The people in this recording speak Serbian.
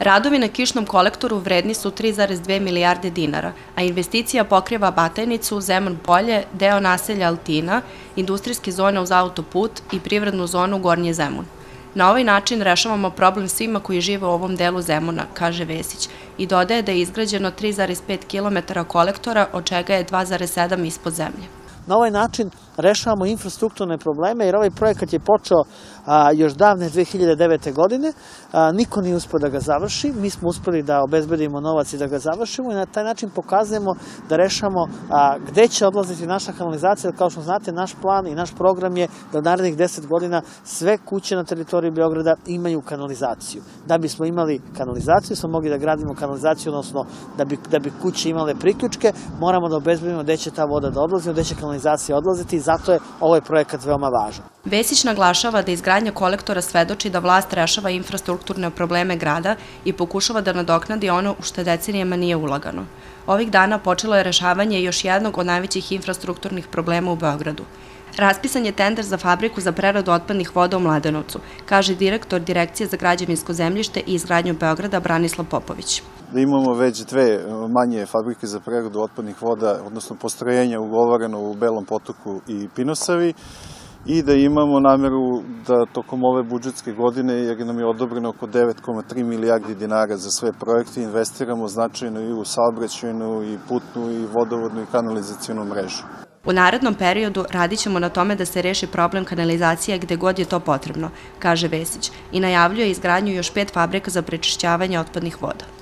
Radovi na kišnom kolektoru vredni su 3,2 milijarde dinara, a investicija pokriva Batajnicu, Zemun polje, deo naselja Altina, industrijske zone uz autoput i privrednu zonu Gornje Zemun. Na ovaj način rešavamo problem svima koji žive u ovom delu Zemuna, kaže Vesić, i dodaje da je izgrađeno 3,5 km kolektora, od čega je 2,7 ispod zemlje. Na ovaj način rešavamo infrastrukturne probleme, jer ovaj projekat je počeo još davne 2009. godine. niko nije uspio da ga završi. Mi smo uspeli da obezbedimo novac i da ga završimo i na taj način pokazujemo da rešamo gde će odlaziti naša kanalizacija. Kao što znate, naš plan i naš program je da u narednih 10 godina sve kuće na teritoriji Beograda imaju kanalizaciju. Da bismo imali kanalizaciju, smo mogli da gradimo kanalizaciju, odnosno da bi, da bi kuće imale priključke, moramo da obezbedimo gde će ta voda da odlazi, gde će kanalizacija odlaziti i zato je ovaj projekat veoma važan. Vesić naglašava da izgradnja kolektora svedoči da vlast rešava infrastrukturne probleme grada i pokušava da nadoknadi ono u što decenijama nije ulagano. Ovih dana počelo je rešavanje još jednog od najvećih infrastrukturnih problema u Beogradu. Raspisan je tender za fabriku za preradu otpadnih voda u Mladenovcu, kaže direktor Direkcije za građevinsko zemljište i izgradnju Beograda Branislav Popović. Da imamo već dve manje fabrike za preradu otpadnih voda, odnosno postrojenja ugovoreno u Belom potoku i Pinosavi i da imamo nameru da tokom ove budžetske godine, jer nam je odobreno oko 9,3 milijardi dinara za sve projekte, investiramo značajno i u saobraćajnu, i putnu, i vodovodnu, i kanalizacijonu mrežu. U narednom periodu radit ćemo na tome da se reši problem kanalizacije gde god je to potrebno, kaže Vesić, i najavljuje izgradnju još pet fabrika za prečišćavanje otpadnih voda.